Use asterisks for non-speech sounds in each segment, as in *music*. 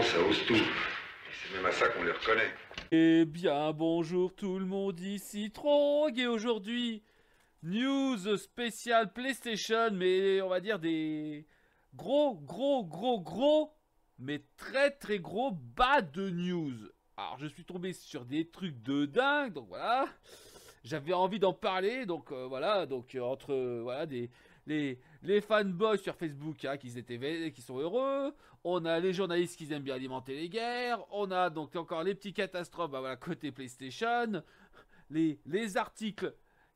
ça ose tout. C'est même à ça qu'on les reconnaît. Eh bien, bonjour tout le monde, ici Trog, et aujourd'hui, news spéciale PlayStation, mais on va dire des gros, gros, gros, gros, mais très, très gros bad news. Alors, je suis tombé sur des trucs de dingue, donc voilà. J'avais envie d'en parler, donc euh, voilà, donc euh, entre euh, voilà des les, les fanboys sur Facebook hein, qui sont heureux, on a les journalistes qui aiment bien alimenter les guerres, on a donc encore les petits catastrophes bah, côté PlayStation, les, les articles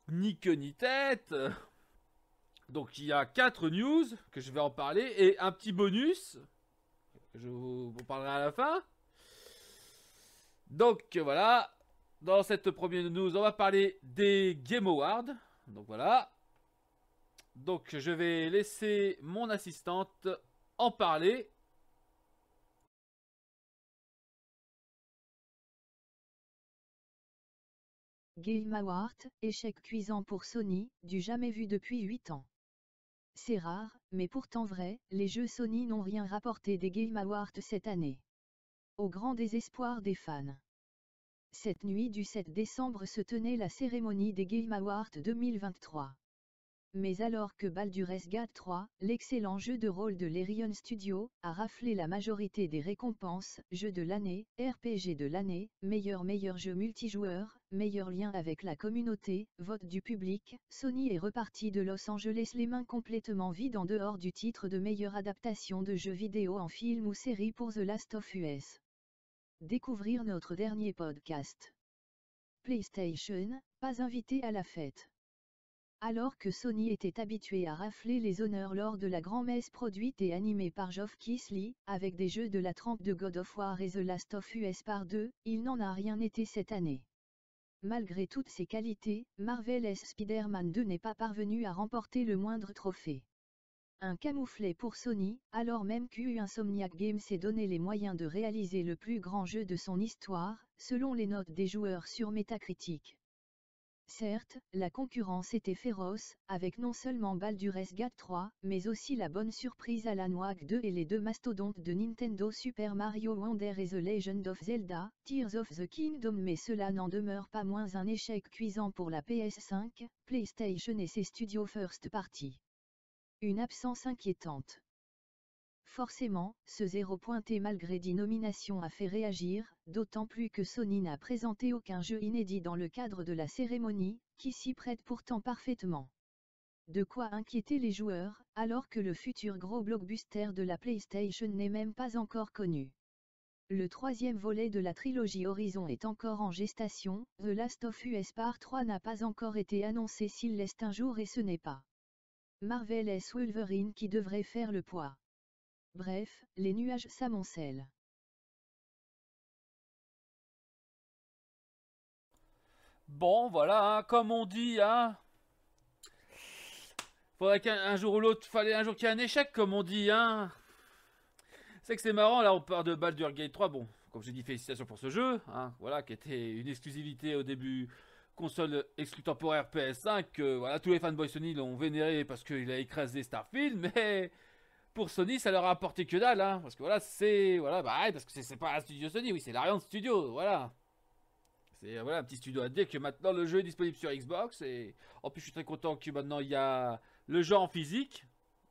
ni queue ni tête. Donc il y a 4 news que je vais en parler et un petit bonus que je vous, vous parlerai à la fin. Donc voilà, dans cette première news, on va parler des Game Awards. Donc voilà. Donc je vais laisser mon assistante en parler. Game Award, échec cuisant pour Sony, du jamais vu depuis 8 ans. C'est rare, mais pourtant vrai, les jeux Sony n'ont rien rapporté des Game Awards cette année. Au grand désespoir des fans. Cette nuit du 7 décembre se tenait la cérémonie des Game Awards 2023. Mais alors que Baldur's Gate 3, l'excellent jeu de rôle de Larian Studio, a raflé la majorité des récompenses, jeu de l'année, RPG de l'année, meilleur meilleur jeu multijoueur, meilleur lien avec la communauté, vote du public, Sony est reparti de Los Angeles les mains complètement vides en dehors du titre de meilleure adaptation de jeu vidéo en film ou série pour The Last of Us. Découvrir notre dernier podcast. PlayStation, pas invité à la fête. Alors que Sony était habitué à rafler les honneurs lors de la grand-messe produite et animée par Geoff Keighley, avec des jeux de la trempe de God of War et The Last of Us par deux, il n'en a rien été cette année. Malgré toutes ses qualités, Marvel's Spider-Man 2 n'est pas parvenu à remporter le moindre trophée. Un camouflet pour Sony, alors même qu'U Insomniac Games s'est donné les moyens de réaliser le plus grand jeu de son histoire, selon les notes des joueurs sur Metacritic. Certes, la concurrence était féroce, avec non seulement Baldur's Gate 3, mais aussi la bonne surprise Alan Wake 2 et les deux mastodontes de Nintendo Super Mario Wonder et The Legend of Zelda, Tears of the Kingdom mais cela n'en demeure pas moins un échec cuisant pour la PS5, PlayStation et ses studios first party. Une absence inquiétante. Forcément, ce zéro pointé malgré dix nominations a fait réagir, d'autant plus que Sony n'a présenté aucun jeu inédit dans le cadre de la cérémonie, qui s'y prête pourtant parfaitement. De quoi inquiéter les joueurs, alors que le futur gros blockbuster de la PlayStation n'est même pas encore connu. Le troisième volet de la trilogie Horizon est encore en gestation, The Last of Us Part 3 n'a pas encore été annoncé s'il l'est un jour et ce n'est pas. Marvel est Wolverine qui devrait faire le poids. Bref, les nuages s'amoncellent. Bon, voilà, hein, comme on dit, hein. Faudrait qu'un jour ou l'autre, fallait un jour qu'il y ait un échec, comme on dit, hein. C'est que c'est marrant, là, on part de Baldur's Gate 3. Bon, comme j'ai dit, félicitations pour ce jeu, hein, voilà, qui était une exclusivité au début console exclu temporaire PS5. Que, voilà, tous les fanboys Sony l'ont vénéré parce qu'il a écrasé Starfield, *laughs* mais pour Sony, ça leur a apporté que dalle, hein, parce que voilà, c'est voilà, bah, parce que c'est pas un studio Sony, oui, c'est l'Ariane Studio, voilà. C'est voilà un petit studio à dire que maintenant le jeu est disponible sur Xbox et en plus je suis très content que maintenant il y a le jeu en physique.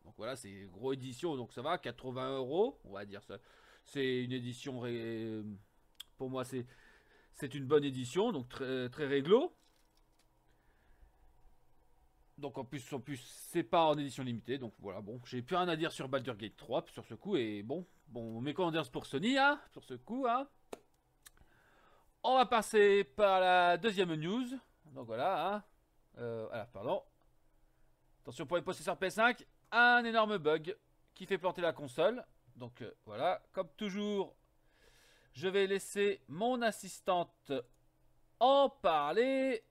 Donc voilà, c'est gros édition, donc ça va, 80 euros, on va dire ça. C'est une édition, pour moi c'est c'est une bonne édition, donc très très réglo. Donc en plus, en plus, c'est pas en édition limitée. Donc voilà, bon, j'ai plus rien à dire sur Baldur's Gate 3 sur ce coup. Et bon, bon, mes commentaires pour Sony, hein, sur ce coup, hein. On va passer par la deuxième news. Donc voilà, hein. Euh, pardon. Attention pour les possesseurs PS5, un énorme bug qui fait planter la console. Donc euh, voilà, comme toujours, je vais laisser mon assistante en parler.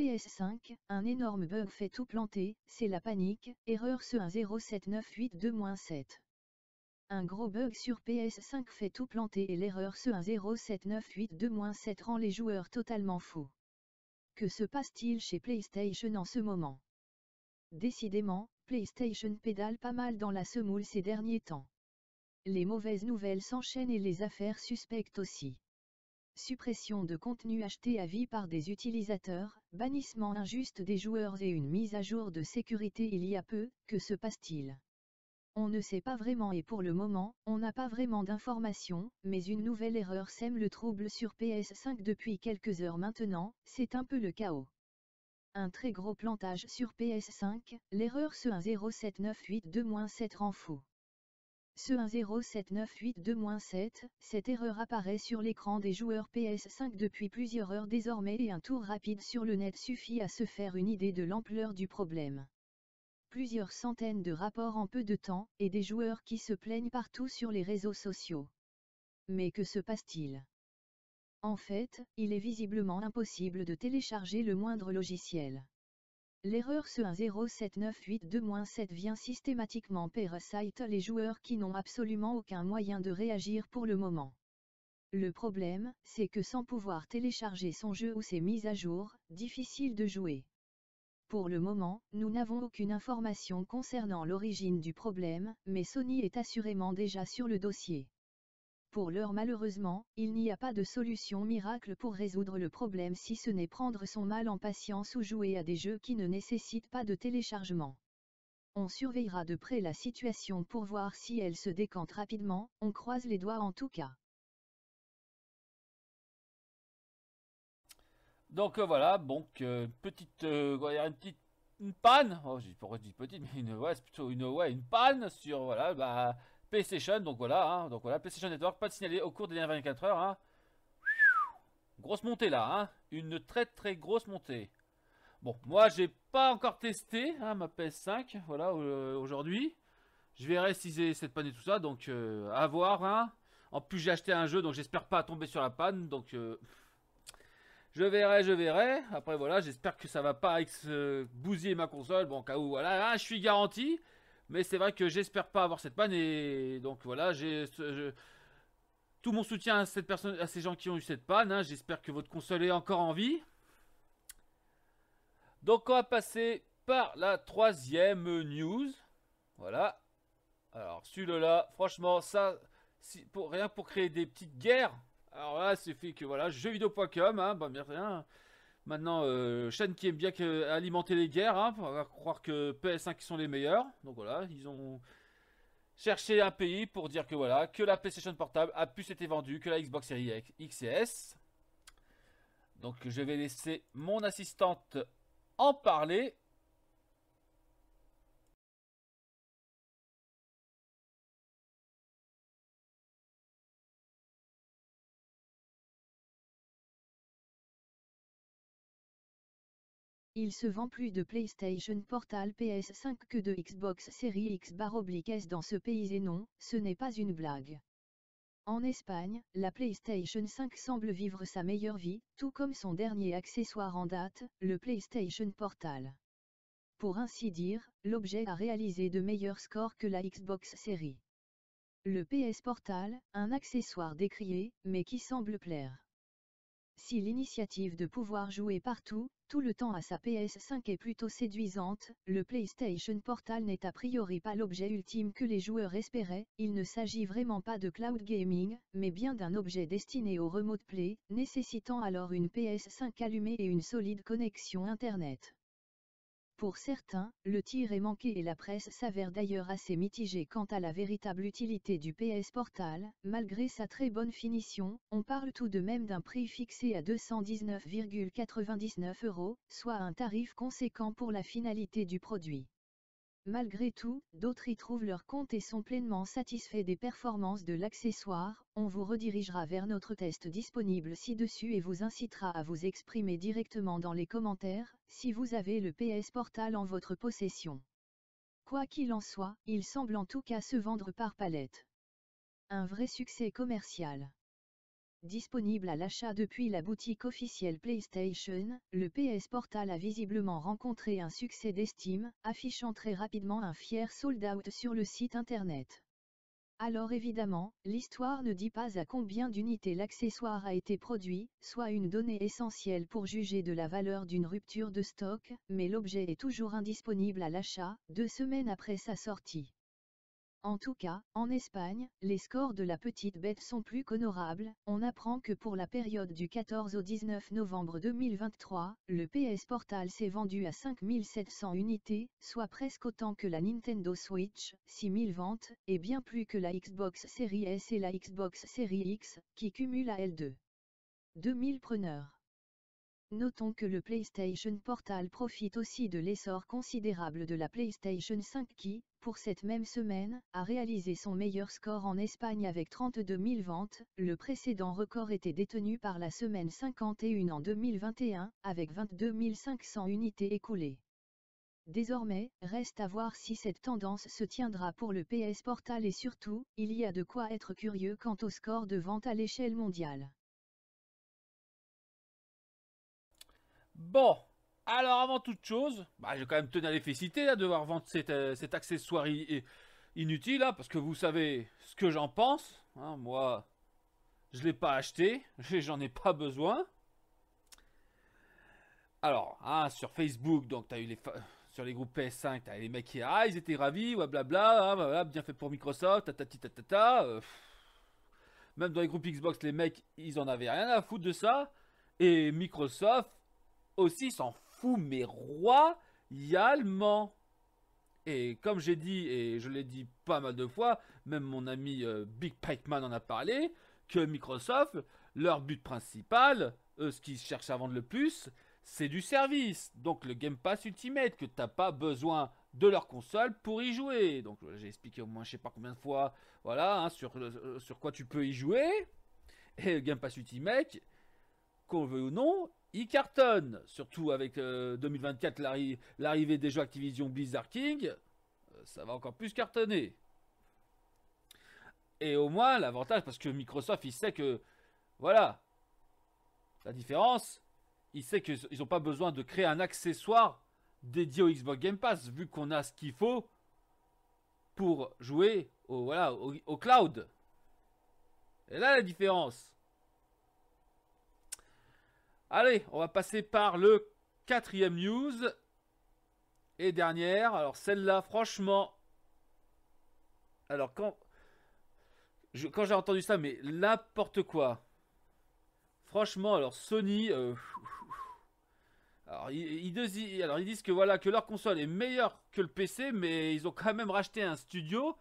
PS5, un énorme bug fait tout planter, c'est la panique, erreur ce 1079882-7. Un gros bug sur PS5 fait tout planter et l'erreur ce 1079882-7 rend les joueurs totalement fous. Que se passe-t-il chez PlayStation en ce moment? Décidément, PlayStation pédale pas mal dans la semoule ces derniers temps. Les mauvaises nouvelles s'enchaînent et les affaires suspectes aussi. Suppression de contenu acheté à vie par des utilisateurs, bannissement injuste des joueurs et une mise à jour de sécurité il y a peu, que se passe-t-il? On ne sait pas vraiment et pour le moment, on n'a pas vraiment d'informations, mais une nouvelle erreur sème le trouble sur PS5 depuis quelques heures maintenant, c'est un peu le chaos. Un très gros plantage sur PS5, l'erreur ce 10798 rend fou. Ce 10798 cette erreur apparaît sur l'écran des joueurs PS5 depuis plusieurs heures désormais et un tour rapide sur le net suffit à se faire une idée de l'ampleur du problème. Plusieurs centaines de rapports en peu de temps, et des joueurs qui se plaignent partout sur les réseaux sociaux. Mais que se passe-t-il? En fait, il est visiblement impossible de télécharger le moindre logiciel. L'erreur ce 10798-7 vient systématiquement parasite les joueurs qui n'ont absolument aucun moyen de réagir pour le moment. Le problème, c'est que sans pouvoir télécharger son jeu ou ses mises à jour, difficile de jouer. Pour le moment, nous n'avons aucune information concernant l'origine du problème, mais Sony est assurément déjà sur le dossier. Pour l'heure malheureusement, il n'y a pas de solution miracle pour résoudre le problème si ce n'est prendre son mal en patience ou jouer à des jeux qui ne nécessitent pas de téléchargement. On surveillera de près la situation pour voir si elle se décante rapidement, on croise les doigts en tout cas. Donc euh, voilà, donc euh, petite, euh, une petite une panne, oh, pourquoi je dis petite, mais une, ouais, plutôt une, ouais, une panne sur, voilà, bah, PlayStation, donc voilà, hein, donc voilà, PlayStation Network, pas de signalé au cours des dernières 24 heures. Hein. Grosse montée là, hein, une très très grosse montée. Bon, moi j'ai pas encore testé hein, ma PS5, voilà, euh, aujourd'hui. Je verrai si c'est cette panne et tout ça, donc euh, à voir. En plus j'ai acheté un jeu, donc j'espère pas tomber sur la panne, donc euh, je verrai, je verrai. Après voilà, j'espère que ça va pas bousiller ma console, bon, cas où voilà, je suis garanti. Mais c'est vrai que j'espère pas avoir cette panne et donc voilà, j'ai tout mon soutien à cette personne, à ces gens qui ont eu cette panne. Hein. J'espère que votre console est encore en vie. Donc on va passer par la troisième news. Voilà. Alors celui-là, franchement, ça, pour, rien pour créer des petites guerres. Alors là, c'est fait que voilà, jeuxvideo.com, hein, bah, rien. Maintenant, euh, chaîne qui aime bien alimenter les guerres, hein, on va croire que PS5 sont les meilleurs. Donc voilà, ils ont cherché un pays pour dire que voilà, que la PlayStation Portable a pu été vendue, que la Xbox Series X et S. Donc je vais laisser mon assistante en parler. Il se vend plus de PlayStation Portal PS5 que de Xbox Series X S dans ce pays et non, ce n'est pas une blague. En Espagne, la PlayStation 5 semble vivre sa meilleure vie, tout comme son dernier accessoire en date, le PlayStation Portal. Pour ainsi dire, l'objet a réalisé de meilleurs scores que la Xbox Series. Le PS Portal, un accessoire décrié, mais qui semble plaire. Si l'initiative de pouvoir jouer partout, tout le temps à sa PS5 est plutôt séduisante, le PlayStation Portal n'est a priori pas l'objet ultime que les joueurs espéraient, il ne s'agit vraiment pas de cloud gaming, mais bien d'un objet destiné au remote play, nécessitant alors une PS5 allumée et une solide connexion Internet. Pour certains, le tir est manqué et la presse s'avère d'ailleurs assez mitigée quant à la véritable utilité du PS Portal, malgré sa très bonne finition, on parle tout de même d'un prix fixé à 219,99 euros, soit un tarif conséquent pour la finalité du produit. Malgré tout, d'autres y trouvent leur compte et sont pleinement satisfaits des performances de l'accessoire. On vous redirigera vers notre test disponible ci-dessus et vous incitera à vous exprimer directement dans les commentaires, si vous avez le PS Portal en votre possession. Quoi qu'il en soit, il semble en tout cas se vendre par palette. Un vrai succès commercial. Disponible à l'achat depuis la boutique officielle PlayStation, le PS Portal a visiblement rencontré un succès d'estime, affichant très rapidement un fier sold-out sur le site internet. Alors évidemment, l'histoire ne dit pas à combien d'unités l'accessoire a été produit, soit une donnée essentielle pour juger de la valeur d'une rupture de stock, mais l'objet est toujours indisponible à l'achat, deux semaines après sa sortie. En tout cas, en Espagne, les scores de la petite bête sont plus qu'honorables. On apprend que pour la période du 14 au 19 novembre 2023, le PS Portal s'est vendu à 5700 unités, soit presque autant que la Nintendo Switch, 6000 ventes, et bien plus que la Xbox Series S et la Xbox Series X, qui cumulent à L2. 2000 preneurs. Notons que le PlayStation Portal profite aussi de l'essor considérable de la PlayStation 5 qui, pour cette même semaine, a réalisé son meilleur score en Espagne avec 32 000 ventes, le précédent record était détenu par la semaine 51 en 2021, avec 22 500 unités écoulées. Désormais, reste à voir si cette tendance se tiendra pour le PS Portal et surtout, il y a de quoi être curieux quant au score de vente à l'échelle mondiale. Bon, alors avant toute chose, bah, je vais quand même tenir à les féliciter de devoir vendre euh, cet, accessoire inutile, hein, parce que vous savez ce que j'en pense. Hein, moi, je ne l'ai pas acheté, *laughs* j'en ai pas besoin. Alors, hein, sur Facebook, donc tu as eu les sur les groupes PS5, tu as les mecs qui ah, ils étaient ravis, ouais, blabla, ah, bien fait pour Microsoft, tatati tatata. Euh, même dans les groupes Xbox, les mecs, ils en avaient rien à foutre de ça. Et Microsoft, aussi s'en fout, mais royalement. Et comme j'ai dit, et je l'ai dit pas mal de fois, même mon ami euh, Big Pikeman en a parlé, que Microsoft, leur but principal, eux, ce qu'ils cherchent à vendre le plus, c'est du service. Donc le Game Pass Ultimate, que t'as pas besoin de leur console pour y jouer. Donc j'ai expliqué au moins je sais pas combien de fois, voilà, hein, sur, euh, sur quoi tu peux y jouer. Et le Game Pass Ultimate, qu'on veut ou non, il cartonne, surtout avec 2024, euh, l'arrivée des jeux Activision Blizzard King, euh, ça va encore plus cartonner. Et au moins, l'avantage, parce que Microsoft, il sait que, voilà, la différence, il sait qu'ils n'ont pas besoin de créer un accessoire dédié au Xbox Game Pass, vu qu'on a ce qu'il faut pour jouer au, voilà, au cloud. Et là, la différence. Allez, on va passer par le quatrième news. Et dernière. Alors celle-là, franchement... Alors quand... j'ai entendu ça, mais n'importe quoi. Franchement, alors Sony... Euh, alors ils, alors ils disent que voilà que leur console est meilleure que le PC, mais ils ont quand même racheté un studio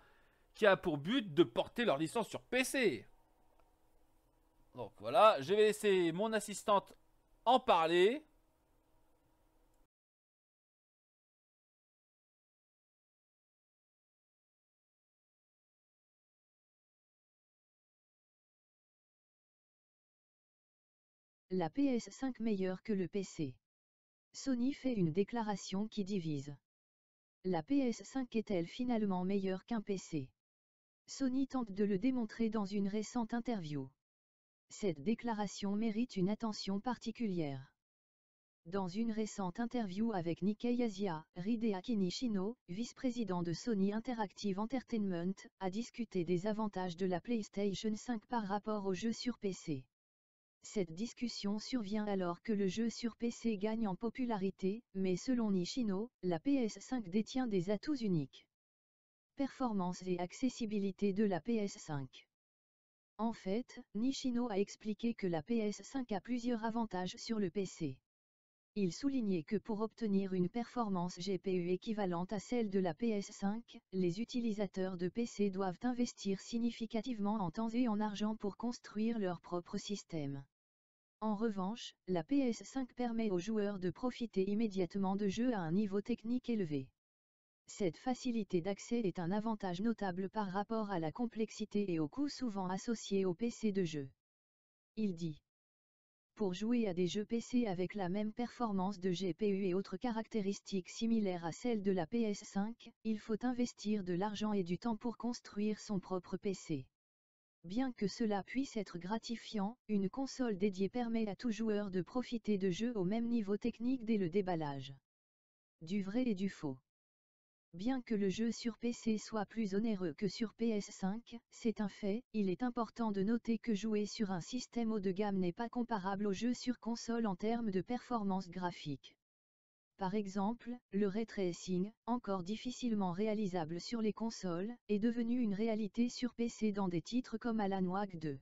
qui a pour but de porter leur licence sur PC. Donc voilà, je vais laisser mon assistante en parler. La PS5 meilleure que le PC. Sony fait une déclaration qui divise. La PS5 est-elle finalement meilleure qu'un PC Sony tente de le démontrer dans une récente interview. Cette déclaration mérite une attention particulière. Dans une récente interview avec Nikkei Asia, Hideaki Nishino, vice-président de Sony Interactive Entertainment, a discuté des avantages de la PlayStation 5 par rapport au jeu sur PC. Cette discussion survient alors que le jeu sur PC gagne en popularité, mais selon Nishino, la PS5 détient des atouts uniques. Performance et accessibilité de la PS5. En fait, Nishino a expliqué que la PS5 a plusieurs avantages sur le PC. Il soulignait que pour obtenir une performance GPU équivalente à celle de la PS5, les utilisateurs de PC doivent investir significativement en temps et en argent pour construire leur propre système. En revanche, la PS5 permet aux joueurs de profiter immédiatement de jeux à un niveau technique élevé. Cette facilité d'accès est un avantage notable par rapport à la complexité et au coût souvent associés au PC de jeu. Il dit. Pour jouer à des jeux PC avec la même performance de GPU et autres caractéristiques similaires à celles de la PS5, il faut investir de l'argent et du temps pour construire son propre PC. Bien que cela puisse être gratifiant, une console dédiée permet à tout joueur de profiter de jeux au même niveau technique dès le déballage. Du vrai et du faux. Bien que le jeu sur PC soit plus onéreux que sur PS5, c'est un fait, il est important de noter que jouer sur un système haut de gamme n'est pas comparable au jeu sur console en termes de performance graphique. Par exemple, le ray tracing, encore difficilement réalisable sur les consoles, est devenu une réalité sur PC dans des titres comme Alan Wake 2.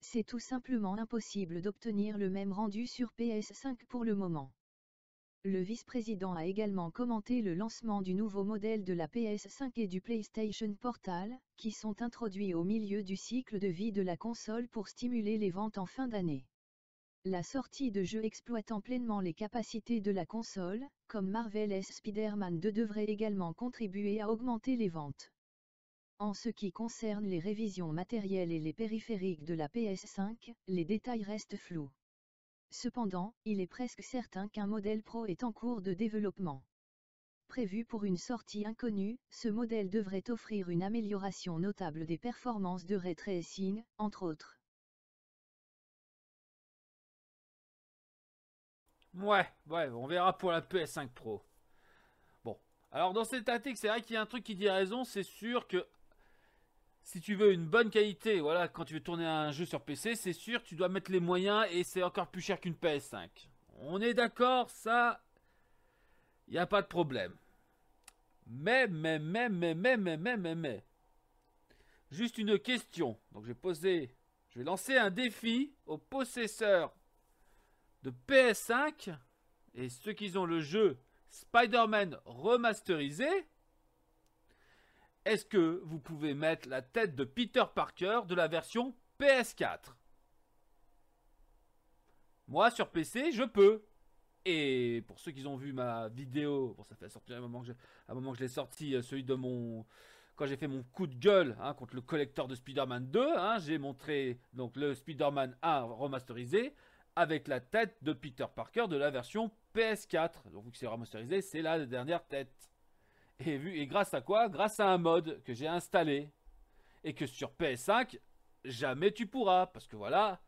C'est tout simplement impossible d'obtenir le même rendu sur PS5 pour le moment. Le vice-président a également commenté le lancement du nouveau modèle de la PS5 et du PlayStation Portal, qui sont introduits au milieu du cycle de vie de la console pour stimuler les ventes en fin d'année. La sortie de jeux exploitant pleinement les capacités de la console, comme Marvel's Spider-Man 2 devrait également contribuer à augmenter les ventes. En ce qui concerne les révisions matérielles et les périphériques de la PS5, les détails restent flous. Cependant, il est presque certain qu'un modèle Pro est en cours de développement. Prévu pour une sortie inconnue, ce modèle devrait offrir une amélioration notable des performances de ray tracing, entre autres. Ouais, ouais, on verra pour la PS5 Pro. Bon, alors dans cette article, c'est vrai qu'il y a un truc qui dit raison, c'est sûr que si tu veux une bonne qualité, voilà, quand tu veux tourner un jeu sur PC, c'est sûr, tu dois mettre les moyens et c'est encore plus cher qu'une PS5. On est d'accord, ça, il n'y a pas de problème. Mais, mais, mais, mais, mais, mais, mais, mais, mais. Juste une question. Donc, je vais poser, je vais lancer un défi aux possesseurs de PS5 et ceux qui ont le jeu Spider-Man remasterisé est-ce que vous pouvez mettre la tête de Peter Parker de la version PS4 Moi, sur PC, je peux. Et pour ceux qui ont vu ma vidéo, bon, ça fait sortir un moment que je, l'ai sorti, euh, celui de mon quand j'ai fait mon coup de gueule hein, contre le collecteur de Spider-Man 2, hein, j'ai montré donc le Spider-Man 1 remasterisé avec la tête de Peter Parker de la version PS4. Donc vu que c'est remasterisé, c'est la dernière tête. Et, vu, et grâce à quoi? Grâce à un mode que j'ai installé. Et que sur PS5, jamais tu pourras. Parce que voilà,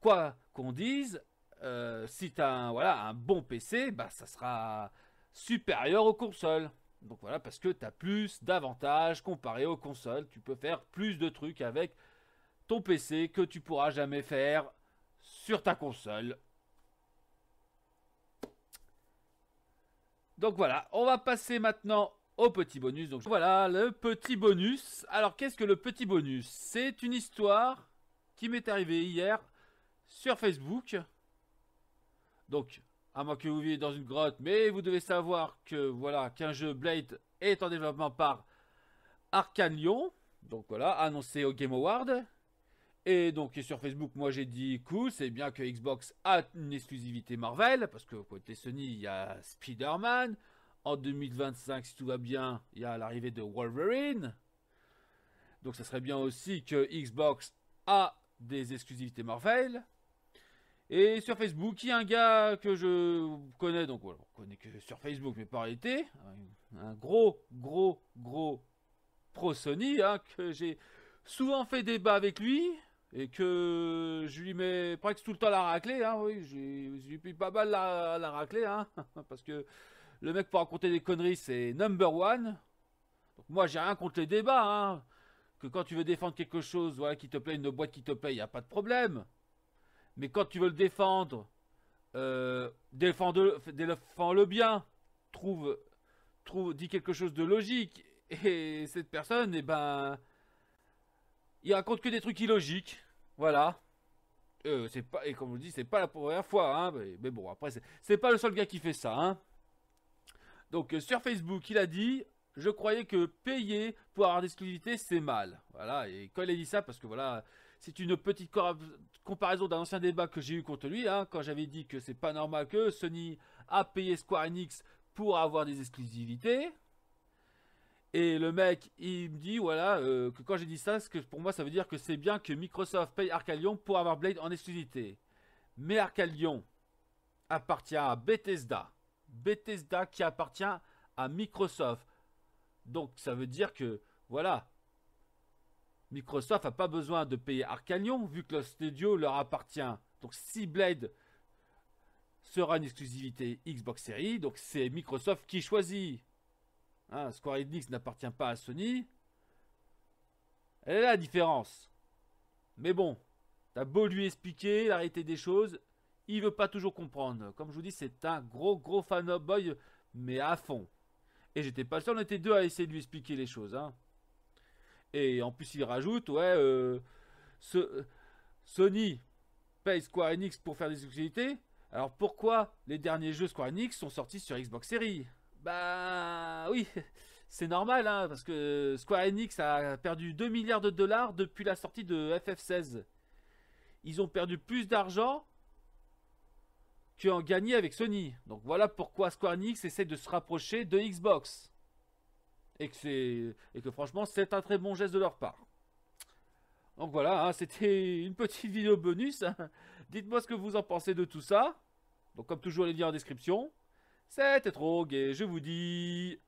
quoi qu'on dise, euh, si tu as un, voilà, un bon PC, bah, ça sera supérieur aux consoles. Donc voilà, parce que tu as plus d'avantages comparé aux consoles. Tu peux faire plus de trucs avec ton PC que tu pourras jamais faire sur ta console. Donc voilà, on va passer maintenant au petit bonus. Donc voilà le petit bonus. Alors qu'est-ce que le petit bonus? C'est une histoire qui m'est arrivée hier sur Facebook. Donc à moins que vous viviez dans une grotte, mais vous devez savoir que voilà qu'un jeu Blade est en développement par Arkane Lyon. Donc voilà, annoncé au Game Award. Et donc sur Facebook, moi j'ai dit cool, c'est bien que Xbox a une exclusivité Marvel, parce que côté Sony, il y a Spider-Man, en 2025, si tout va bien, il y a l'arrivée de Wolverine. Donc ça serait bien aussi que Xbox a des exclusivités Marvel. Et sur Facebook, il y a un gars que je connais, donc voilà, on connaît que sur Facebook, mais pas réalité. Un gros, gros, gros pro Sony, hein, que j'ai souvent fait débat avec lui. Et que je lui mets presque tout le temps la raclée, hein, oui, j'ai lui pas mal la, la raclée, hein, *laughs* parce que le mec pour raconter des conneries, c'est number one. Moi, j'ai rien contre les débats. Hein. Que quand tu veux défendre quelque chose, voilà, qui te plaît, une boîte qui te plaît, il n'y a pas de problème. Mais quand tu veux le défendre, euh, défends-le bien. Trouve, trouve, dis quelque chose de logique. Et cette personne, eh ben, il raconte que des trucs illogiques. Voilà. Euh, pas, et comme je vous dis, c'est pas la première fois. Hein, mais, mais, bon, après, c'est pas le seul gars qui fait ça. Hein. Donc euh, sur Facebook, il a dit je croyais que payer pour avoir d'exclusivité, c'est mal. Voilà, et quand il a dit ça, parce que voilà, c'est une petite comparaison d'un ancien débat que j'ai eu contre lui, hein, quand j'avais dit que c'est pas normal que Sony a payé Square Enix pour avoir des exclusivités. Et le mec, il me dit, voilà, euh, que quand j'ai dit ça, que pour moi, ça veut dire que c'est bien que Microsoft paye Arcalion pour avoir Blade en exclusivité. Mais Arcalion appartient à Bethesda. Bethesda qui appartient à Microsoft. Donc ça veut dire que, voilà, Microsoft n'a pas besoin de payer Arcanion vu que le studio leur appartient. Donc si Blade sera une exclusivité Xbox Series, donc c'est Microsoft qui choisit. Hein, Square Enix n'appartient pas à Sony. Elle est la différence. Mais bon, t'as beau lui expliquer la réalité des choses, il veut pas toujours comprendre. Comme je vous dis, c'est un gros gros fanboy, mais à fond. Et j'étais pas le seul, on était deux à essayer de lui expliquer les choses. Hein. Et en plus, il rajoute, ouais, euh, ce, Sony paye Square Enix pour faire des exclusivités. Alors pourquoi les derniers jeux Square Enix sont sortis sur Xbox Series? Bah oui, *laughs* c'est normal, hein, parce que Square Enix a perdu 2 milliards de dollars depuis la sortie de FF16. Ils ont perdu plus d'argent tu en gagné avec Sony. Donc voilà pourquoi Square Enix essaie de se rapprocher de Xbox. Et que, et que franchement, c'est un très bon geste de leur part. Donc voilà, hein, c'était une petite vidéo bonus. *laughs* Dites-moi ce que vous en pensez de tout ça. Donc comme toujours, les liens en description. C'était trop gay, je vous dis...